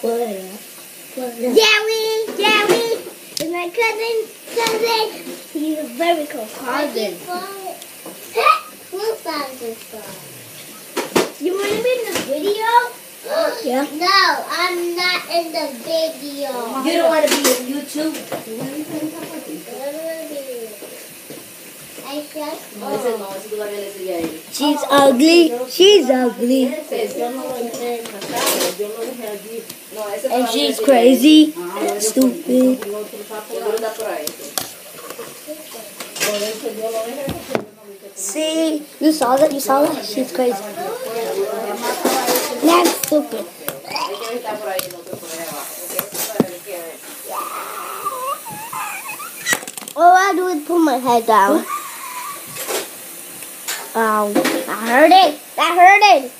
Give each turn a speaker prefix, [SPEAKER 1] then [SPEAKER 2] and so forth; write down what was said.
[SPEAKER 1] What up? What up? Jerry, Jerry is my cousin. Cousin. He's a very close cousin.
[SPEAKER 2] Who found this?
[SPEAKER 1] You want to be in the video? Yeah.
[SPEAKER 2] No, I'm not in the video.
[SPEAKER 3] You don't want to be on YouTube?
[SPEAKER 2] I just.
[SPEAKER 3] No, ese no, ese todavía le sigue ahí.
[SPEAKER 1] She's ugly. She's ugly. And she's crazy.
[SPEAKER 3] ahí.
[SPEAKER 1] Stupid.
[SPEAKER 3] El otro está por ahí. Por eso yo lo dejé porque yo no vi que
[SPEAKER 1] See, you saw that? You saw that? She's crazy. That's stupid.
[SPEAKER 3] Hay que estar por ahí, el otro por ahí abajo. Porque eso para el que-
[SPEAKER 1] All I do is put my head down. Ow. Oh, I heard it. That hurt it.